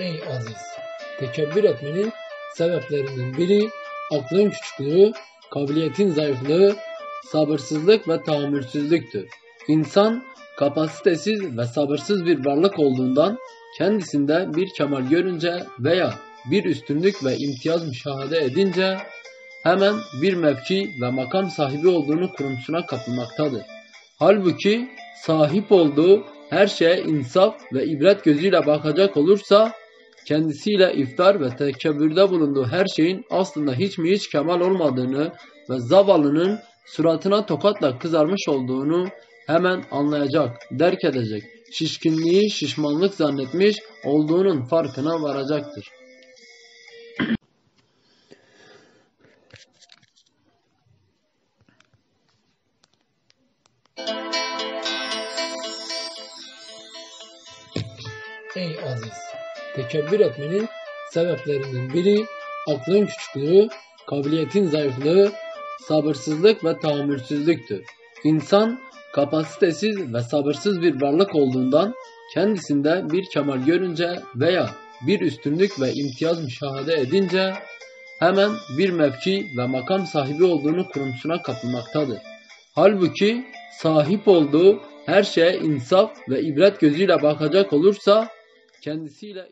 Ey aziz! Tekebbür etmenin sebeplerinden biri aklın küçüklüğü, kabiliyetin zayıflığı, sabırsızlık ve tahammülsüzlüktür. İnsan kapasitesiz ve sabırsız bir varlık olduğundan kendisinde bir kemal görünce veya bir üstünlük ve imtiyaz müşahede edince hemen bir mevki ve makam sahibi olduğunu kuruntusuna kapılmaktadır. Halbuki sahip olduğu her şeye insaf ve ibret gözüyle bakacak olursa kendisiyle iftar ve tekebbürde bulunduğu her şeyin aslında hiç mi hiç kemal olmadığını ve zavallının suratına tokatla kızarmış olduğunu hemen anlayacak, derk edecek. Şişkinliği şişmanlık zannetmiş olduğunun farkına varacaktır. Ey aziz! Tekebbür etmenin sebeplerinden biri aklın küçüklüğü, kabiliyetin zayıflığı, sabırsızlık ve tahammülsüzlüktür. İnsan kapasitesiz ve sabırsız bir varlık olduğundan kendisinde bir kemal görünce veya bir üstünlük ve imtiyaz müşahede edince hemen bir mevki ve makam sahibi olduğunu kuruntusuna kapılmaktadır. Halbuki sahip olduğu her şeye insaf ve ibret gözüyle bakacak olursa kendisiyle